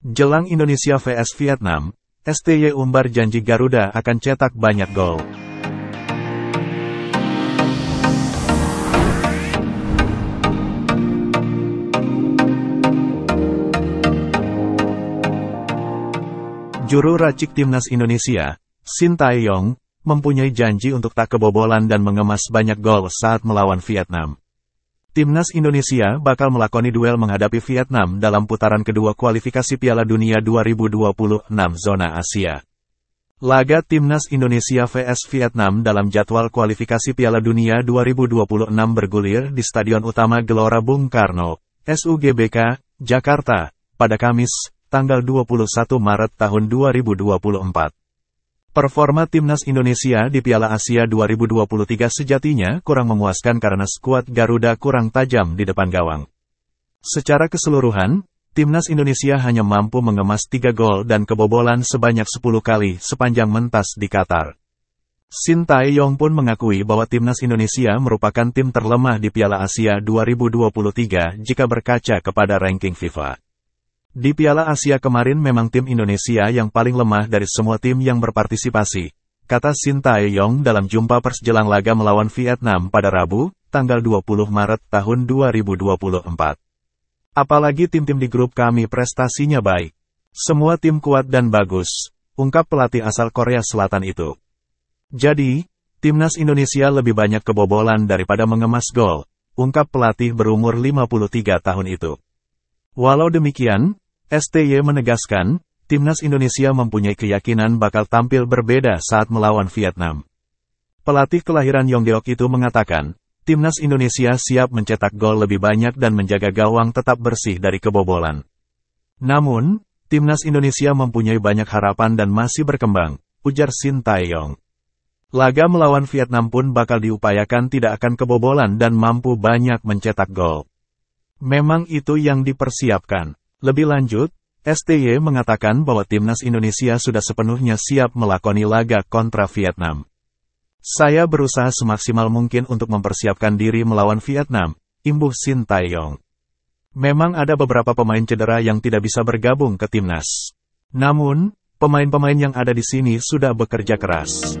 Jelang Indonesia vs Vietnam, STY umbar janji Garuda akan cetak banyak gol. Juru racik timnas Indonesia, Shin Tae-yong, mempunyai janji untuk tak kebobolan dan mengemas banyak gol saat melawan Vietnam. Timnas Indonesia bakal melakoni duel menghadapi Vietnam dalam putaran kedua kualifikasi Piala Dunia 2026 zona Asia. Laga Timnas Indonesia vs Vietnam dalam jadwal kualifikasi Piala Dunia 2026 bergulir di Stadion Utama Gelora Bung Karno, SUGBK, Jakarta, pada Kamis, tanggal 21 Maret tahun 2024. Performa timnas Indonesia di Piala Asia 2023 sejatinya kurang memuaskan karena skuad Garuda kurang tajam di depan gawang. Secara keseluruhan, timnas Indonesia hanya mampu mengemas 3 gol dan kebobolan sebanyak 10 kali sepanjang mentas di Qatar. Shin Tae-yong pun mengakui bahwa timnas Indonesia merupakan tim terlemah di Piala Asia 2023 jika berkaca kepada ranking FIFA. Di Piala Asia kemarin memang tim Indonesia yang paling lemah dari semua tim yang berpartisipasi, kata Shin Tae-yong dalam jumpa pers jelang laga melawan Vietnam pada Rabu, tanggal 20 Maret tahun 2024. Apalagi tim-tim di grup kami prestasinya baik. Semua tim kuat dan bagus, ungkap pelatih asal Korea Selatan itu. Jadi, timnas Indonesia lebih banyak kebobolan daripada mengemas gol, ungkap pelatih berumur 53 tahun itu. Walau demikian, STY menegaskan, timnas Indonesia mempunyai keyakinan bakal tampil berbeda saat melawan Vietnam. Pelatih kelahiran Yongdeok itu mengatakan, timnas Indonesia siap mencetak gol lebih banyak dan menjaga gawang tetap bersih dari kebobolan. Namun, timnas Indonesia mempunyai banyak harapan dan masih berkembang, ujar Shin Tae-yong. Laga melawan Vietnam pun bakal diupayakan tidak akan kebobolan dan mampu banyak mencetak gol. Memang itu yang dipersiapkan. Lebih lanjut, STY mengatakan bahwa timnas Indonesia sudah sepenuhnya siap melakoni laga kontra Vietnam. Saya berusaha semaksimal mungkin untuk mempersiapkan diri melawan Vietnam, imbuh Shin Tae-yong. Memang ada beberapa pemain cedera yang tidak bisa bergabung ke timnas. Namun, pemain-pemain yang ada di sini sudah bekerja keras.